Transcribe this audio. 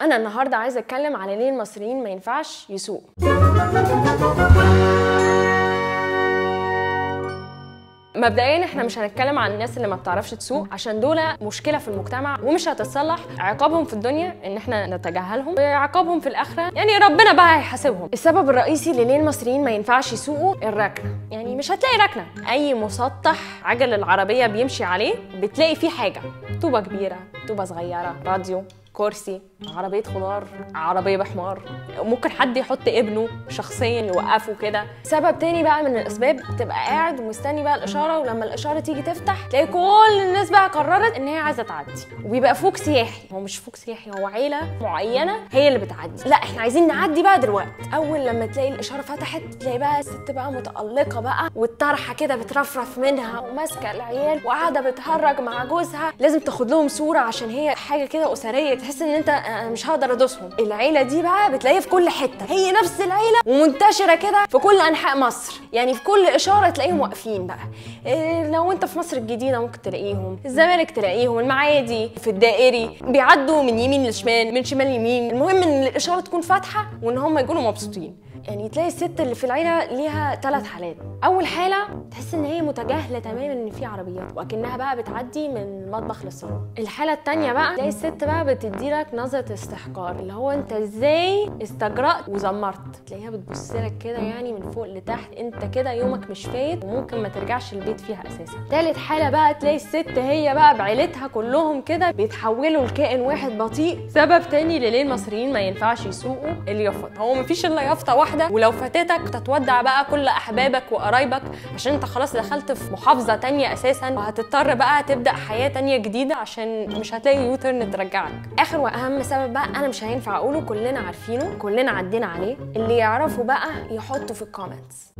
أنا النهارده عايزة أتكلم على ليه المصريين ما ينفعش يسوقوا. مبدئيا إحنا مش هنتكلم عن الناس اللي ما بتعرفش تسوق عشان دول مشكلة في المجتمع ومش هتتصلح. عقابهم في الدنيا إن إحنا نتجاهلهم وعقابهم في الآخرة يعني ربنا بقى هيحاسبهم. السبب الرئيسي لليه المصريين ما ينفعش يسوقوا الركنة. يعني مش هتلاقي ركنة. أي مسطح عجل العربية بيمشي عليه بتلاقي فيه حاجة. طوبة كبيرة طوبة صغيرة راديو كرسي. عربية خضار عربية بحمار. ممكن حد يحط ابنه شخصيا يوقفه كده. سبب تاني بقى من الأسباب تبقى قاعد ومستني بقى الإشارة ولما الإشارة تيجي تفتح تلاقي كل الناس بقى قررت إن هي عايزة تعدي. وبيبقى فوق سياحي. هو مش فوق سياحي هو عيلة معينة هي اللي بتعدي. لا إحنا عايزين نعدي بقى دلوقتي. أول لما تلاقي الإشارة فتحت تلاقي بقى الست بقى متألقة بقى والطرحة كده بترفرف منها وماسكة العيال وقاعدة بتهرج مع جوزها. لازم تاخد لهم صورة عشان هي حاجة كده أسرية تحس إن أنت أنا مش هقدر أدوسهم. العيلة دي بقى بتلاقيها في كل حتة. هي نفس العيلة ومنتشرة كده في كل أنحاء مصر. يعني في كل إشارة تلاقيهم واقفين بقى. إيه لو أنت في مصر الجديدة ممكن تلاقيهم. الزمالك تلاقيهم. المعادي في الدائري. بيعدوا من يمين لشمال من شمال يمين المهم إن الإشارة تكون فاتحة وإن هم يكونوا مبسوطين. يعني تلاقي الست اللي في العيلة ليها ثلاث حالات. أول حالة تحس إن هي متجاهلة تماما إن في عربيات وأكنها بقى بتعدي من المطبخ للصالون. الحالة الثانية بقى تلاقي الست بقى بتدي لك نظرة استحقار اللي هو أنت إزاي استجرأت وزمرت. تلاقيها بتبص لك كده يعني من فوق لتحت أنت كده يومك مش فايت وممكن ما ترجعش البيت فيها أساسا. ثالث حالة بقى تلاقي الست هي بقى بعيلتها كلهم كده بيتحولوا لكائن واحد بطيء. سبب تاني لليه المصريين ما ينفعش يسوقوا اليافطة. هو مفيش إلا يافطة واحدة ولو فاتتك تتودع بقى كل أحبابك وقرايبك عشان انت خلاص دخلت في محافظة تانية أساسا وهتضطر بقى تبدأ حياة تانية جديدة عشان مش هتلاقي U-turn ترجعك. آخر وأهم سبب بقى أنا مش هينفع أقوله كلنا عارفينه كلنا عدينا عليه اللي يعرفوا بقى يحطوا في ال comments